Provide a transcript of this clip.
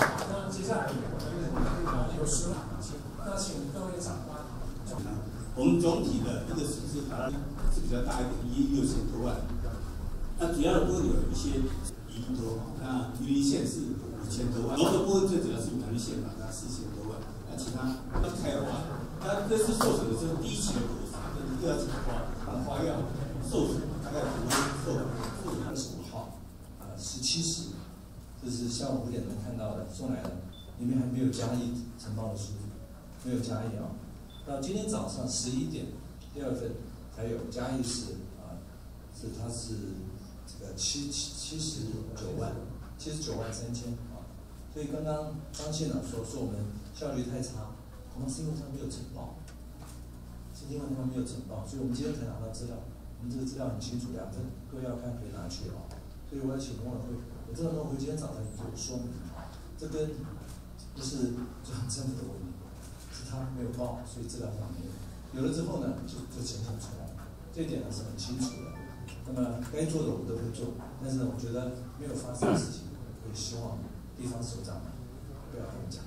那接下来我们有十万，那请各位长官。我们总体的一个损失反而是比较大一点，一六千多万。那主要的部分有一些一亿多，那榆林县是五千多万，农的部分最主要是苗栗县嘛，那四千多万，那其他开花，那这次受损的是第一期的果实，跟第二期的花，花药受损大概不会受二十五号，呃十七时，这是下午五点钟看到的送来的，里面还没有嘉义承包的书，没有嘉义啊。到今天早上十一点，第二份才有嘉义是啊，是它是这个七七七十九万，七十九万三千啊。所以刚刚张县长说说我们效率太差，恐怕是因为他没有呈报，是因为他没有呈报，所以我们今天才拿到资料，我们这个资料很清楚，两份，各位要看可以拿去啊。所以我要请农委会，我这个农委会今天早上做说明，这跟不是就很政府的问题。是他没有报，所以资料上没有。有了之后呢，就就呈现出来，这一点呢是很清楚的。那么该做的我们都会做，但是呢，我觉得没有发生的事情，我也希望地方首长不要跟我讲。